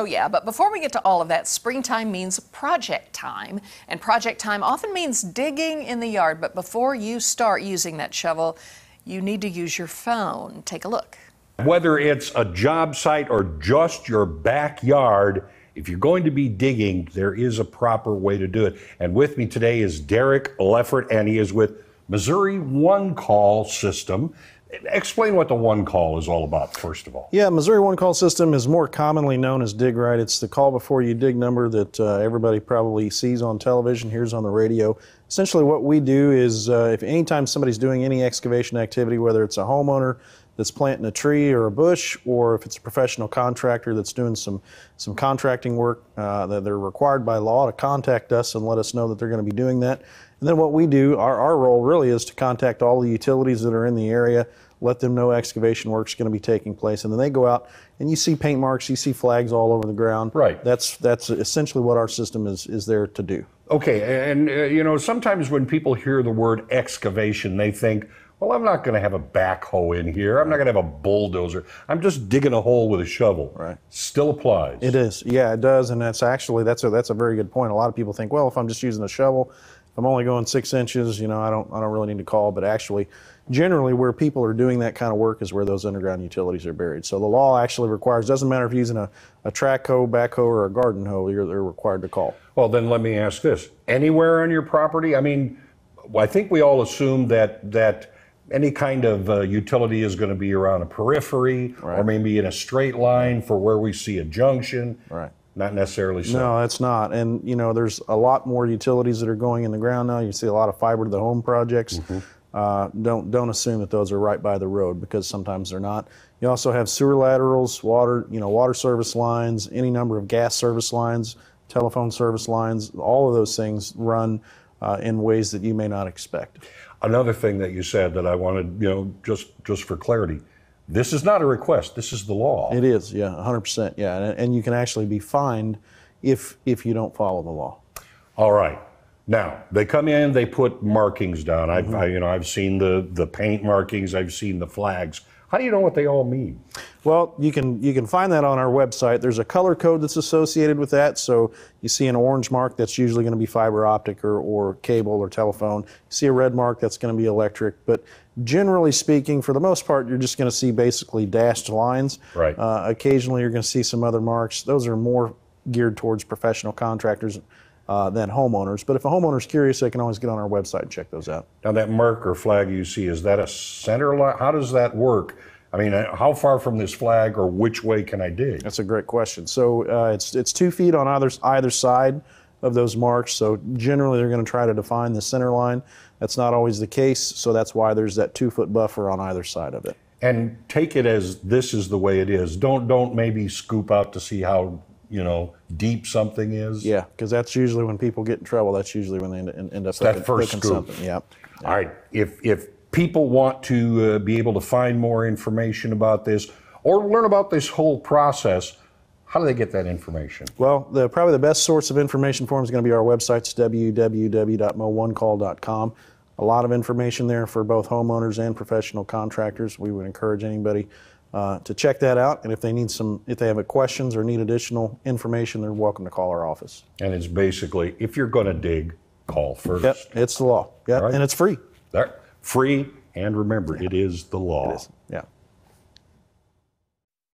Oh, yeah, but before we get to all of that, springtime means project time. And project time often means digging in the yard. But before you start using that shovel, you need to use your phone. Take a look. Whether it's a job site or just your backyard, if you're going to be digging, there is a proper way to do it. And with me today is Derek Leffert, and he is with Missouri One Call System. Explain what the One Call is all about, first of all. Yeah, Missouri One Call System is more commonly known as Dig Right. It's the call before you dig number that uh, everybody probably sees on television, hears on the radio. Essentially, what we do is uh, if anytime somebody's doing any excavation activity, whether it's a homeowner that's planting a tree or a bush, or if it's a professional contractor that's doing some some contracting work, uh, that they're required by law to contact us and let us know that they're going to be doing that. And then what we do, our, our role really is to contact all the utilities that are in the area, let them know excavation work is going to be taking place, and then they go out and you see paint marks, you see flags all over the ground. Right. That's that's essentially what our system is is there to do. Okay, and uh, you know, sometimes when people hear the word excavation, they think, well, I'm not going to have a backhoe in here. I'm not going to have a bulldozer. I'm just digging a hole with a shovel. Right. Still applies. It is, yeah, it does, and that's actually that's a that's a very good point. A lot of people think, well, if I'm just using a shovel, I'm only going six inches, you know, I don't I don't really need to call. But actually, generally, where people are doing that kind of work is where those underground utilities are buried. So the law actually requires doesn't matter if you're using a, a track hoe, backhoe, or a garden hoe, you're they're required to call. Well, then let me ask this: anywhere on your property? I mean, I think we all assume that that any kind of uh, utility is going to be around a periphery or maybe in a straight line for where we see a junction. Right. Not necessarily so. No, it's not. And you know, there's a lot more utilities that are going in the ground now. You see a lot of fiber to the home projects. Uh, don't don't assume that those are right by the road because sometimes they're not. You also have sewer laterals, water you know water service lines, any number of gas service lines, telephone service lines. All of those things run uh, in ways that you may not expect. Another thing that you said that I wanted, you know, just just for clarity, this is not a request. This is the law. It is, yeah, 100%, yeah, and, and you can actually be fined if if you don't follow the law. All right. Now they come in, they put markings down. I've, Mm-hmm. I, you know, I've seen the the paint markings. I've seen the flags. How do you know what they all mean? Well, you can you can find that on our website. There's a color code that's associated with that. So you see an orange mark that's usually going to be fiber optic or, or cable or telephone. You see a red mark that's going to be electric. But generally speaking, for the most part, you're just going to see basically dashed lines. Right. Uh, occasionally, you're going to see some other marks. Those are more geared towards professional contractors uh, than homeowners. But if a homeowner's curious, they can always get on our website and check those out. Now that mark or flag you see is that a center line? How does that work? I mean, uh, how far from this flag or which way can I dig? That's a great question. So uh, it's it's two feet on either either side of those marks. So generally, they're going to try to define the center line. That's not always the case. So that's why there's that two foot buffer on either side of it. And take it as this is the way it is. Don't don't maybe scoop out to see how you know deep something is. Yeah, because that's usually when people get in trouble. That's usually when they end, end up that first scoop. something. Yeah. All right. If if people want to uh, be able to find more information about this or learn about this whole process, how do they get that information? Well, the, probably the best source of information for them is going to be our website. It's www.mo1call.com. A lot of information there for both homeowners and professional contractors. We would encourage anybody uh, to check that out. And if they need some, if they have questions or need additional information, they're welcome to call our office. And it's basically if you're going to dig, call first. Yep, it's the law. Yep, All right. and it's free. There, free, and remember, it is the law. Yeah.